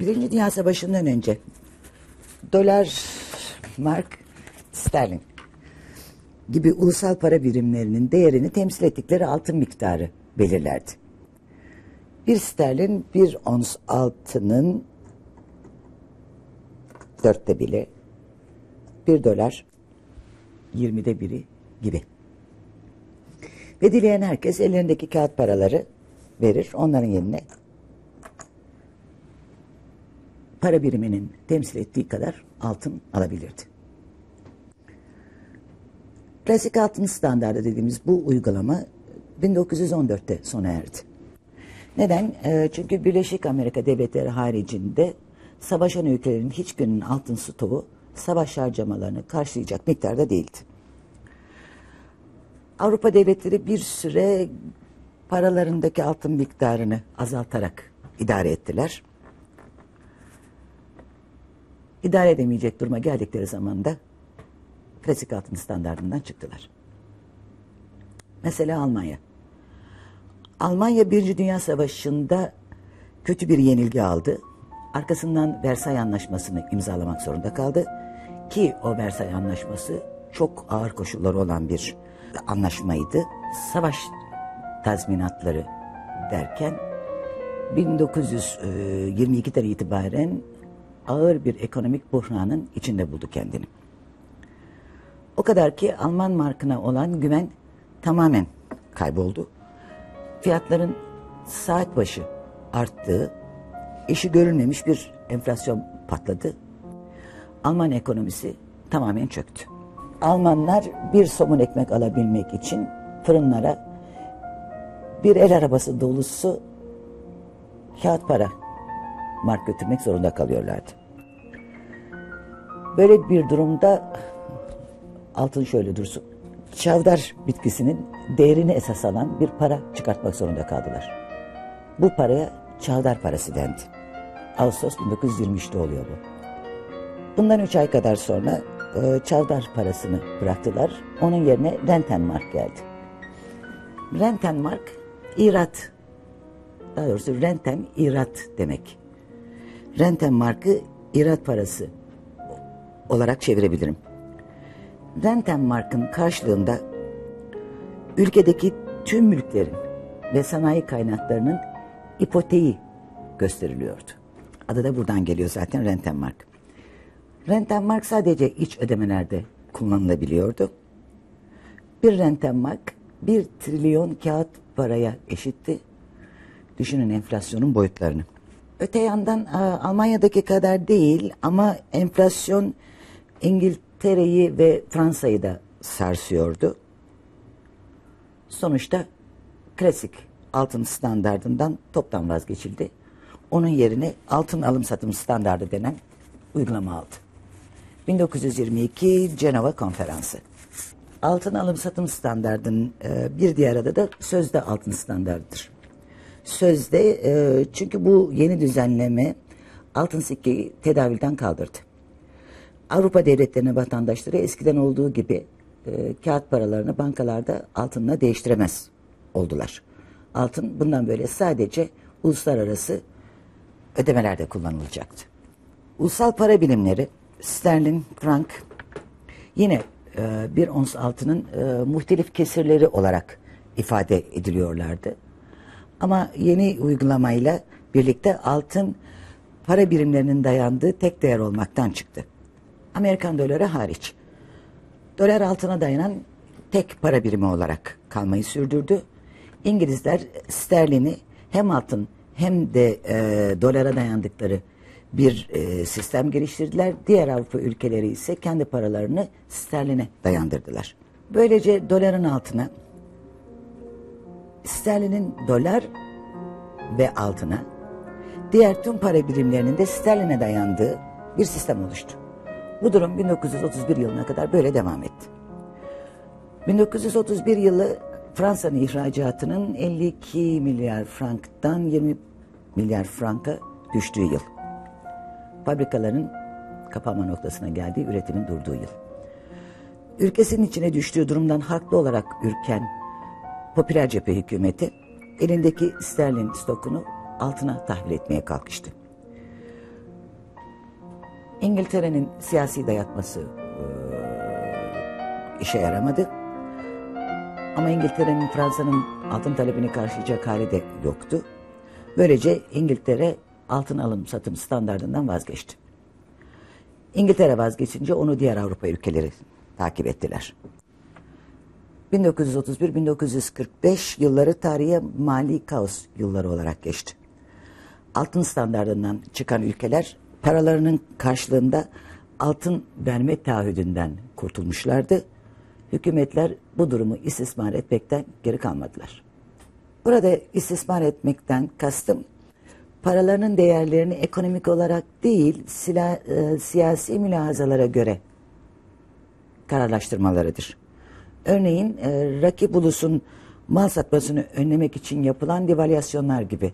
Birinci Dünya Savaşı'ndan önce dolar, mark, sterlin gibi ulusal para birimlerinin değerini temsil ettikleri altın miktarı belirlerdi. Bir sterlin bir ons altının dörtte biri, bir dolar yirmide biri gibi. Ve dileyen herkes ellerindeki kağıt paraları verir. Onların yerine para biriminin temsil ettiği kadar altın alabilirdi. Klasik altın standardı dediğimiz bu uygulama 1914'te sona erdi. Neden? Ee, çünkü Birleşik Amerika Devletleri haricinde savaşan ülkelerin hiçbirinin altın stoğu savaş harcamalarını karşılayacak miktarda değildi. Avrupa devletleri bir süre paralarındaki altın miktarını azaltarak idare ettiler. İdare edemeyecek duruma geldikleri zaman da klasik altın standartından çıktılar. Mesela Almanya. Almanya Birinci Dünya Savaşı'nda kötü bir yenilgi aldı. Arkasından Versay Anlaşması'nı imzalamak zorunda kaldı. Ki o Versay Anlaşması çok ağır koşulları olan bir anlaşmaydı. Savaş tazminatları derken 1922'den itibaren ağır bir ekonomik buhranın içinde buldu kendini. O kadar ki Alman markına olan güven tamamen kayboldu. Fiyatların saat başı arttığı, işi görülmemiş bir enflasyon patladı. Alman ekonomisi tamamen çöktü. Almanlar bir somun ekmek alabilmek için fırınlara bir el arabası dolusu kağıt para mark götürmek zorunda kalıyorlardı. Böyle bir durumda altın şöyle dursun. Çavdar bitkisinin değerini esas alan bir para çıkartmak zorunda kaldılar. Bu paraya çavdar parası dendi. Ağustos 1923'te oluyor bu. Bundan üç ay kadar sonra e, çavdar parasını bıraktılar. Onun yerine Rentenmark geldi. Rentenmark irat, daha doğrusu renten irat demek. Rentenmark'ı irat parası olarak çevirebilirim. Rentenmark'ın karşılığında ülkedeki tüm mülklerin ve sanayi kaynaklarının ipoteği gösteriliyordu. Adı da buradan geliyor zaten Rentenmark. Rentenmark sadece iç ödemelerde kullanılabiliyordu. Bir Rentenmark bir trilyon kağıt paraya eşitti. Düşünün enflasyonun boyutlarını. Öte yandan Almanya'daki kadar değil ama enflasyon İngiltere'yi ve Fransa'yı da sarsıyordu. Sonuçta klasik altın standardından toptan vazgeçildi. Onun yerine altın alım satım standardı denen uygulama aldı. 1922 Cenova Konferansı. Altın alım satım standardının e, bir diğer adı da sözde altın standardıdır. Sözde e, çünkü bu yeni düzenleme altın sikkeyi tedavülden kaldırdı. Avrupa devletlerine vatandaşları eskiden olduğu gibi e, kağıt paralarını bankalarda altınla değiştiremez oldular. Altın bundan böyle sadece uluslararası ödemelerde kullanılacaktı. Ulusal para bilimleri sterlin, frank yine e, bir ons altının e, muhtelif kesirleri olarak ifade ediliyorlardı. Ama yeni uygulamayla birlikte altın para birimlerinin dayandığı tek değer olmaktan çıktı. Amerikan doları hariç. Dolar altına dayanan tek para birimi olarak kalmayı sürdürdü. İngilizler sterlini hem altın hem de e, dolara dayandıkları bir e, sistem geliştirdiler. Diğer Avrupa ülkeleri ise kendi paralarını sterline dayandırdılar. Böylece doların altına sterlinin dolar ve altına diğer tüm para birimlerinin de sterline dayandığı bir sistem oluştu. Bu durum 1931 yılına kadar böyle devam etti. 1931 yılı Fransa'nın ihracatının 52 milyar franktan 20 milyar franka düştüğü yıl. Fabrikaların kapanma noktasına geldiği, üretimin durduğu yıl. Ülkesinin içine düştüğü durumdan haklı olarak ürken popüler cephe hükümeti elindeki sterlin stokunu altına tahvil etmeye kalkıştı. İngiltere'nin siyasi dayatması e, işe yaramadı. Ama İngiltere'nin Fransa'nın altın talebini karşılayacak hali de yoktu. Böylece İngiltere altın alım satım standartından vazgeçti. İngiltere vazgeçince onu diğer Avrupa ülkeleri takip ettiler. 1931-1945 yılları tarihe mali kaos yılları olarak geçti. Altın standartından çıkan ülkeler paralarının karşılığında altın verme taahhüdünden kurtulmuşlardı. Hükümetler bu durumu istismar etmekten geri kalmadılar. Burada istismar etmekten kastım paralarının değerlerini ekonomik olarak değil sila, e, siyasi mülahazalara göre kararlaştırmalarıdır. Örneğin e, rakip ulusun mal satmasını önlemek için yapılan devalüasyonlar gibi.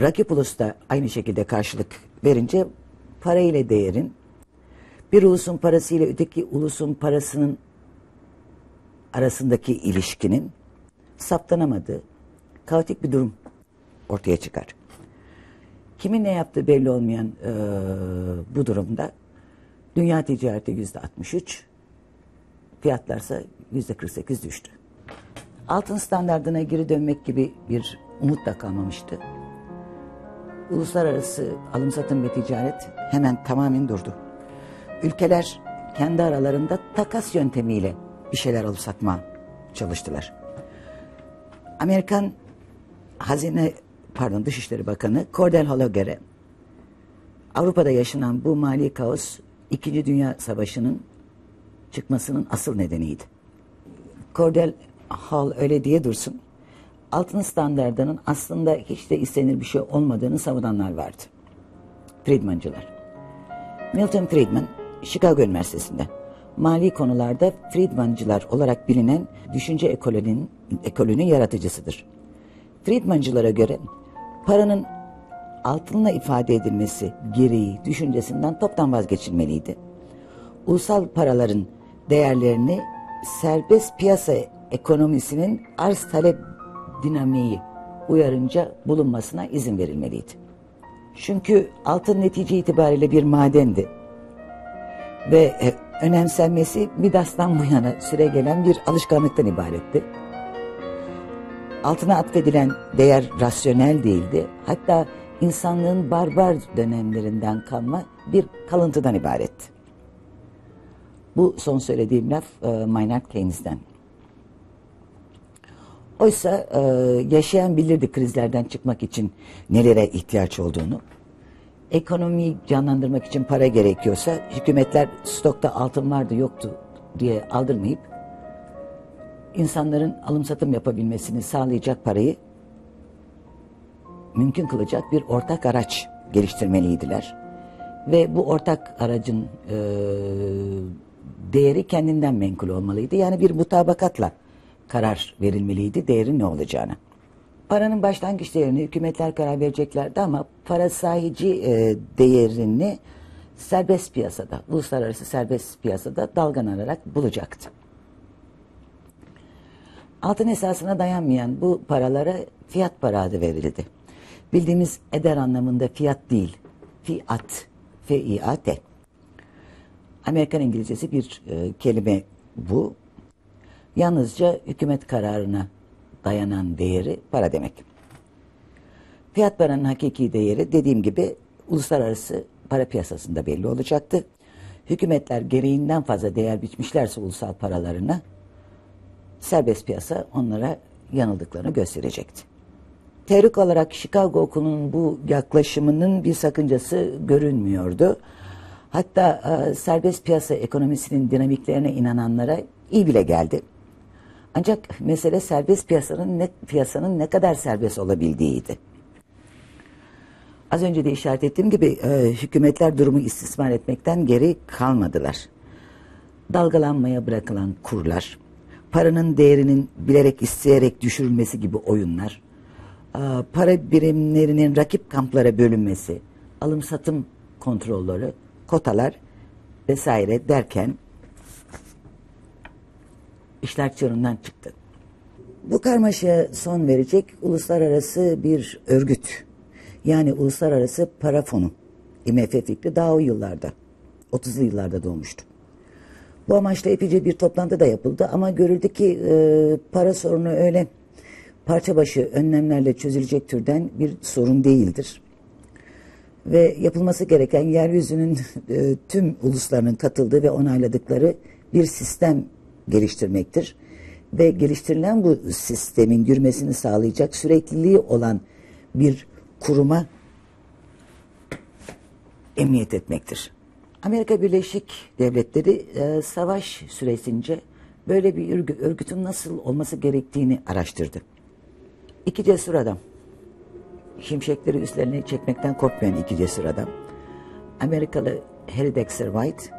Rakip ulus da aynı şekilde karşılık verince para ile değerin bir ulusun parası ile öteki ulusun parasının arasındaki ilişkinin saptanamadığı kaotik bir durum ortaya çıkar. Kimin ne yaptığı belli olmayan e, bu durumda dünya ticareti yüzde 63, fiyatlarsa yüzde 48 düştü. Altın standartına geri dönmek gibi bir umut da kalmamıştı. Uluslararası alım satım ve ticaret hemen tamamen durdu. Ülkeler kendi aralarında takas yöntemiyle bir şeyler alıp satma çalıştılar. Amerikan Hazine pardon Dışişleri Bakanı Cordell Hull Avrupa'da yaşanan bu mali kaos İkinci Dünya Savaşı'nın çıkmasının asıl nedeniydi. Cordell Hall öyle diye dursun. Altın standartının aslında hiç de istenir bir şey olmadığını savunanlar vardı. Friedmancılar. Milton Friedman, Chicago Üniversitesi'nde mali konularda Friedmancılar olarak bilinen düşünce ekolünün, ekolünün yaratıcısıdır. Friedmancılara göre paranın altınla ifade edilmesi gereği düşüncesinden toptan vazgeçilmeliydi. Ulusal paraların değerlerini serbest piyasa ekonomisinin arz talep dinamiği uyarınca bulunmasına izin verilmeliydi. Çünkü altın netice itibariyle bir madendi. Ve e, önemsenmesi Midas'tan bu yana süre gelen bir alışkanlıktan ibaretti. Altına atfedilen değer rasyonel değildi. Hatta insanlığın barbar dönemlerinden kalma bir kalıntıdan ibaretti. Bu son söylediğim laf e, Maynard Keynes'den. Oysa e, yaşayan bilirdi krizlerden çıkmak için nelere ihtiyaç olduğunu. Ekonomiyi canlandırmak için para gerekiyorsa hükümetler stokta altın vardı yoktu diye aldırmayıp insanların alım satım yapabilmesini sağlayacak parayı mümkün kılacak bir ortak araç geliştirmeliydiler. Ve bu ortak aracın e, değeri kendinden menkul olmalıydı. Yani bir mutabakatla karar verilmeliydi değerin ne olacağına. Paranın başlangıç değerini hükümetler karar vereceklerdi ama para sahici e, değerini serbest piyasada, uluslararası serbest piyasada dalgalanarak bulacaktı. Altın esasına dayanmayan bu paralara fiyat para adı verildi. Bildiğimiz eder anlamında fiyat değil, fiat, F-I-A-T. Amerikan İngilizcesi bir e, kelime bu. Yalnızca hükümet kararına dayanan değeri para demek. Fiyat paranın hakiki değeri dediğim gibi uluslararası para piyasasında belli olacaktı. Hükümetler gereğinden fazla değer biçmişlerse ulusal paralarına serbest piyasa onlara yanıldıklarını gösterecekti. Teorik olarak Chicago okulunun bu yaklaşımının bir sakıncası görünmüyordu. Hatta e, serbest piyasa ekonomisinin dinamiklerine inananlara iyi bile geldi. Ancak mesele serbest piyasanın ne, piyasanın ne kadar serbest olabildiğiydi. Az önce de işaret ettiğim gibi e, hükümetler durumu istismar etmekten geri kalmadılar. Dalgalanmaya bırakılan kurlar, paranın değerinin bilerek isteyerek düşürülmesi gibi oyunlar, e, para birimlerinin rakip kamplara bölünmesi, alım satım kontrolleri, kotalar vesaire derken işler çığırından çıktı. Bu karmaşaya son verecek uluslararası bir örgüt yani uluslararası para fonu IMF fikri daha o yıllarda, 30'lu yıllarda doğmuştu. Bu amaçla epeyce bir toplantı da yapıldı ama görüldü ki e, para sorunu öyle parça başı önlemlerle çözülecek türden bir sorun değildir. Ve yapılması gereken yeryüzünün e, tüm uluslarının katıldığı ve onayladıkları bir sistem geliştirmektir. Ve geliştirilen bu sistemin yürümesini sağlayacak sürekliliği olan bir kuruma emniyet etmektir. Amerika Birleşik Devletleri e, savaş süresince böyle bir örgütün nasıl olması gerektiğini araştırdı. İki cesur adam, şimşekleri üstlerine çekmekten korkmayan iki cesur adam, Amerikalı Harry Dexter White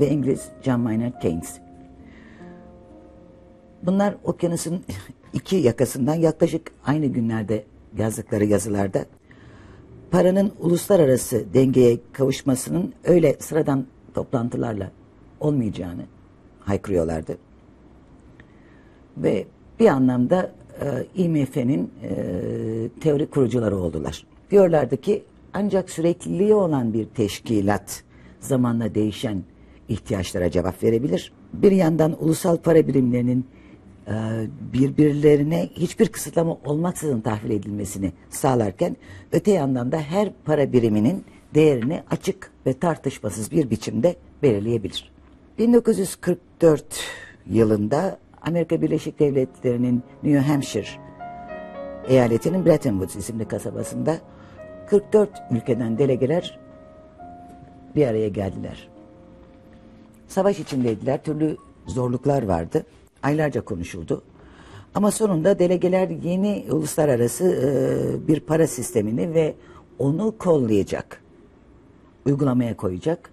ve İngiliz John Maynard Keynes. Bunlar okyanusun iki yakasından yaklaşık aynı günlerde yazdıkları yazılarda paranın uluslararası dengeye kavuşmasının öyle sıradan toplantılarla olmayacağını haykırıyorlardı. Ve bir anlamda e, IMF'nin e, teori kurucuları oldular. Diyorlardı ki ancak sürekliliği olan bir teşkilat zamanla değişen ihtiyaçlara cevap verebilir. Bir yandan ulusal para birimlerinin e, birbirlerine hiçbir kısıtlama olmaksızın tahvil edilmesini sağlarken öte yandan da her para biriminin değerini açık ve tartışmasız bir biçimde belirleyebilir. 1944 yılında Amerika Birleşik Devletleri'nin New Hampshire eyaletinin Bretton Woods isimli kasabasında 44 ülkeden delegeler bir araya geldiler. Savaş içindeydiler, türlü zorluklar vardı. Aylarca konuşuldu. Ama sonunda delegeler yeni uluslararası e, bir para sistemini ve onu kollayacak, uygulamaya koyacak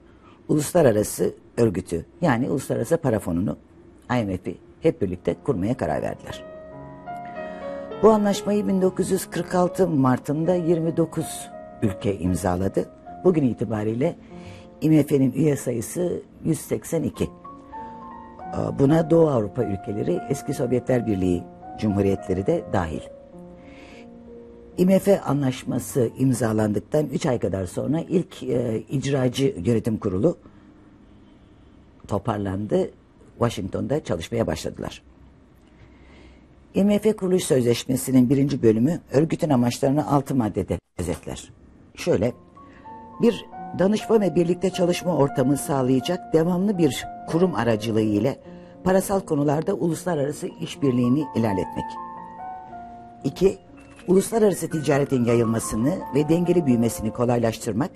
uluslararası örgütü yani Uluslararası Para Fonu'nu IMF'i hep birlikte kurmaya karar verdiler. Bu anlaşmayı 1946 Mart'ında 29 ülke imzaladı. Bugün itibariyle IMF'nin üye sayısı 182. Buna Doğu Avrupa ülkeleri, eski Sovyetler Birliği Cumhuriyetleri de dahil. IMF anlaşması imzalandıktan 3 ay kadar sonra ilk e, icracı yönetim kurulu toparlandı. Washington'da çalışmaya başladılar. IMF Kuruluş Sözleşmesi'nin birinci bölümü örgütün amaçlarını altı maddede özetler. Şöyle, bir danışma ve birlikte çalışma ortamı sağlayacak devamlı bir kurum aracılığı ile parasal konularda uluslararası işbirliğini ilerletmek. İki, uluslararası ticaretin yayılmasını ve dengeli büyümesini kolaylaştırmak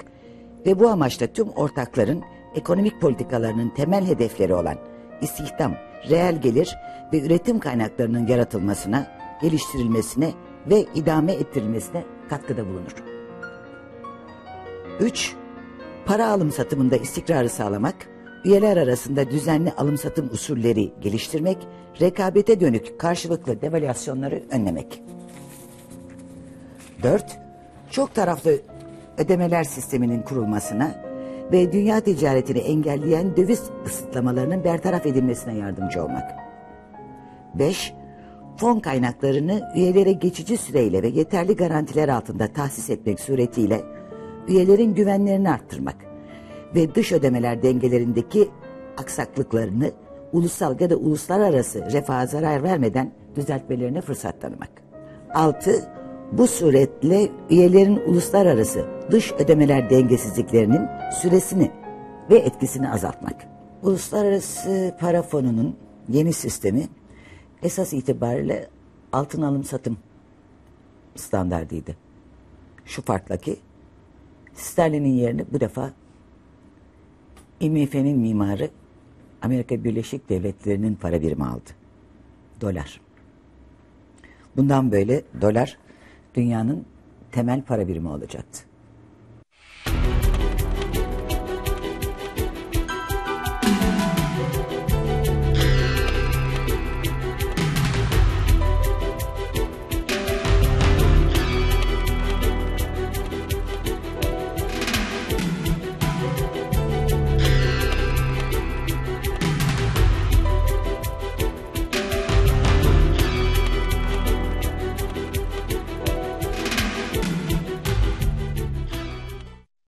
ve bu amaçla tüm ortakların ekonomik politikalarının temel hedefleri olan istihdam, reel gelir ve üretim kaynaklarının yaratılmasına, geliştirilmesine ve idame ettirilmesine katkıda bulunur. 3. Para alım satımında istikrarı sağlamak, üyeler arasında düzenli alım satım usulleri geliştirmek, rekabete dönük karşılıklı devalüasyonları önlemek. 4. Çok taraflı ödemeler sisteminin kurulmasına ve dünya ticaretini engelleyen döviz kısıtlamalarının bertaraf edilmesine yardımcı olmak. 5. Fon kaynaklarını üyelere geçici süreyle ve yeterli garantiler altında tahsis etmek suretiyle üyelerin güvenlerini arttırmak ve dış ödemeler dengelerindeki aksaklıklarını ulusal ya da uluslararası refaha zarar vermeden düzeltmelerine fırsat tanımak. 6. Bu suretle üyelerin uluslararası dış ödemeler dengesizliklerinin süresini ve etkisini azaltmak. Uluslararası Para Fonu'nun yeni sistemi esas itibariyle altın alım satım standardıydı. Şu farkla ki sterlinin yerini bu defa IMF'nin mimarı Amerika Birleşik Devletleri'nin para birimi aldı. Dolar. Bundan böyle dolar dünyanın temel para birimi olacaktı.